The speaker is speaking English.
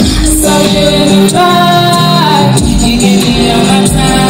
So you tried, you gave me all my time.